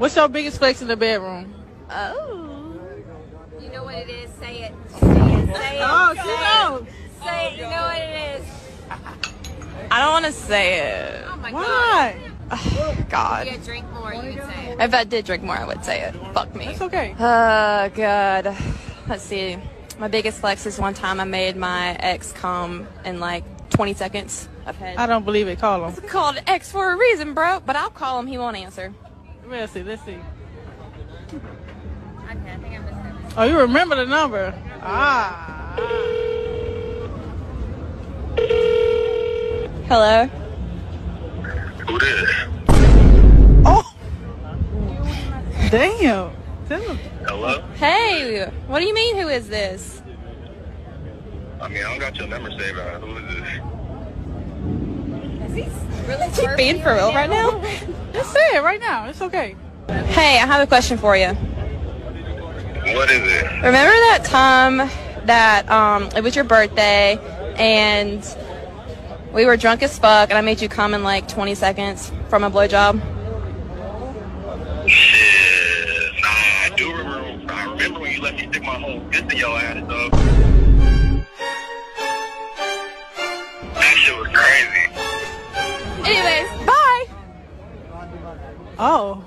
What's your biggest flex in the bedroom? Oh. You know what it is? Say it. Say it. Say it. Oh, say she it. Say it. You know what it is. I don't want to say it. Oh my Why? god. God. If you drink more, you would say it. If I did drink more, I would say it. Fuck me. It's okay. Uh, God. Let's see. My biggest flex is one time I made my ex come in like 20 seconds. I've had I don't believe it. Call him. It's called X for a reason, bro. But I'll call him. He won't answer. Let's see. Let's see. Okay, I think I missed it. Oh, you remember the number? Ah. Hello. Who this? Oh. Damn. Hello? Hey. What do you mean? Who is this? I mean, I don't got your number saved. Who is this? Really? Is he being for real right now? Just say it right now. It's okay. Hey, I have a question for you. What is it? Remember that time that um, it was your birthday and we were drunk as fuck and I made you come in like 20 seconds from a blowjob? Shit. Nah, I do remember. I remember when you let me stick my whole fist in your ass, though. That shit was crazy. Oh.